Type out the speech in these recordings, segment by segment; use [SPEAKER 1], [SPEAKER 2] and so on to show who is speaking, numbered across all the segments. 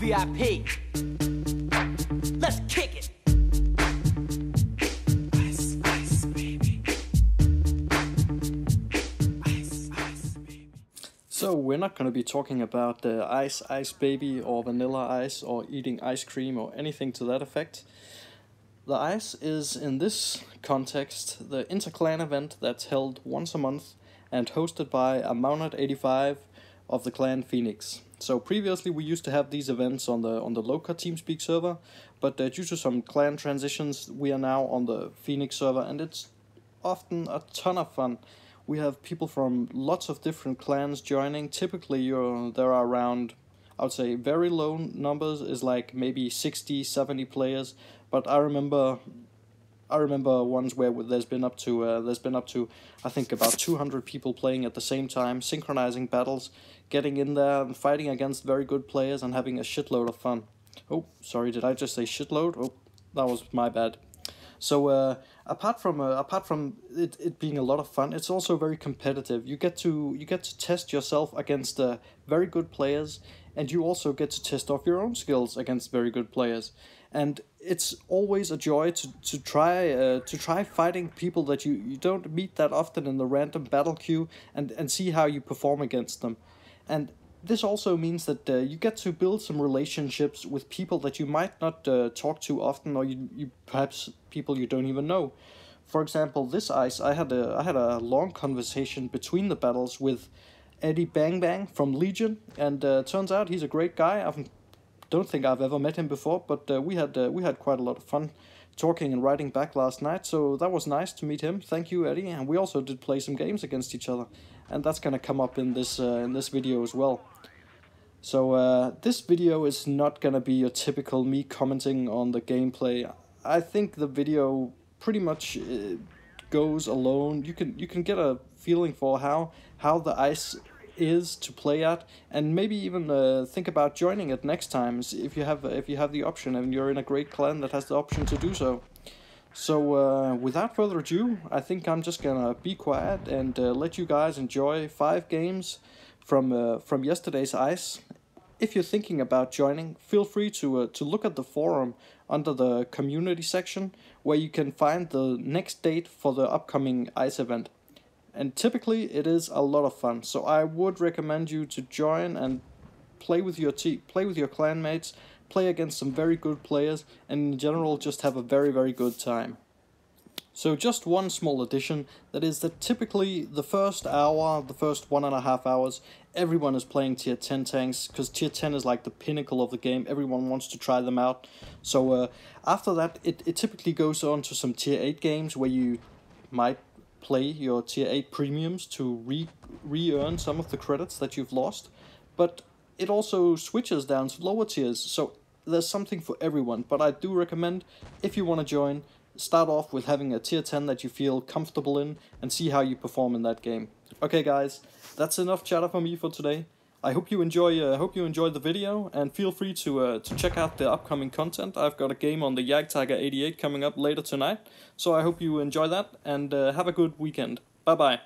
[SPEAKER 1] VIP. Let's kick it.
[SPEAKER 2] So we're not going to be talking about the ice ice baby or vanilla ice or eating ice cream or anything to that effect. The ice is in this context the interclan event that's held once a month and hosted by Amaunet 85 of the clan Phoenix. So previously we used to have these events on the on the local TeamSpeak server, but uh, due to some clan transitions, we are now on the Phoenix server, and it's often a ton of fun. We have people from lots of different clans joining. Typically, you're, there are around, I would say, very low numbers is like maybe 60, 70 players. But I remember, I remember ones where there's been up to uh, there's been up to I think about 200 people playing at the same time, synchronizing battles, getting in there and fighting against very good players and having a shitload of fun. Oh, sorry, did I just say shitload? Oh, that was my bad. So uh, apart from uh, apart from it, it being a lot of fun, it's also very competitive. You get to you get to test yourself against uh, very good players, and you also get to test off your own skills against very good players. And it's always a joy to, to try uh, to try fighting people that you, you don't meet that often in the random battle queue and, and see how you perform against them. And this also means that uh, you get to build some relationships with people that you might not uh, talk to often, or you, you perhaps people you don't even know. For example, this ice, I had a I had a long conversation between the battles with Eddie Bang Bang from Legion, and uh, turns out he's a great guy. I don't think I've ever met him before, but uh, we had uh, we had quite a lot of fun talking and writing back last night. So that was nice to meet him. Thank you, Eddie. And we also did play some games against each other, and that's gonna come up in this uh, in this video as well. So uh, this video is not gonna be your typical me commenting on the gameplay. I think the video pretty much uh, goes alone. You can you can get a feeling for how how the ice is to play at, and maybe even uh, think about joining it next time if you have if you have the option and you're in a great clan that has the option to do so. So uh, without further ado, I think I'm just gonna be quiet and uh, let you guys enjoy five games from uh, from yesterday's ice. If you're thinking about joining, feel free to uh, to look at the forum under the community section where you can find the next date for the upcoming ice event and typically it is a lot of fun. So I would recommend you to join and play with your team, play with your clanmates, play against some very good players, and in general just have a very very good time. So just one small addition, that is that typically the first hour, the first one and a half hours, everyone is playing tier 10 tanks, because tier 10 is like the pinnacle of the game, everyone wants to try them out. So uh, after that, it, it typically goes on to some tier 8 games where you might play your tier 8 premiums to re re-earn some of the credits that you've lost, but it also switches down to lower tiers, so there's something for everyone, but I do recommend, if you want to join, start off with having a tier 10 that you feel comfortable in, and see how you perform in that game. Okay guys, that's enough chatter for me for today. I hope you enjoy. Uh, hope you enjoyed the video, and feel free to uh, to check out the upcoming content. I've got a game on the Jagdtiger 88 coming up later tonight, so I hope you enjoy that and uh, have a good weekend. Bye bye.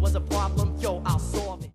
[SPEAKER 1] Was a problem, yo, I'll solve it.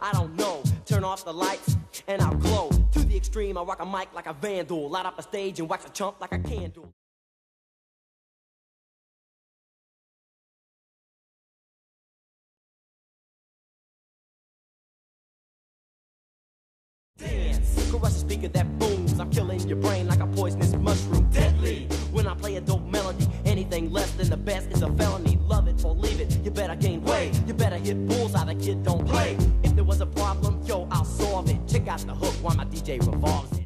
[SPEAKER 1] I don't know. Turn off the lights and I'll glow. To the extreme, I rock a mic like a vandal. Light up a stage and wax a chump like a candle. Dance, crush a speaker that booms. I'm killing your brain like a poisonous mushroom. Deadly. When I play a dope melody, anything less than the best is a felony. Love it or leave it. You better gain weight. You better hit bullseye. The kid don't play. There was a problem, yo, I'll solve it. Check out the hook while my DJ revolves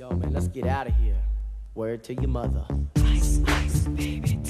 [SPEAKER 1] Yo, man, let's get out of here. Word to your mother. Ice, ice, baby,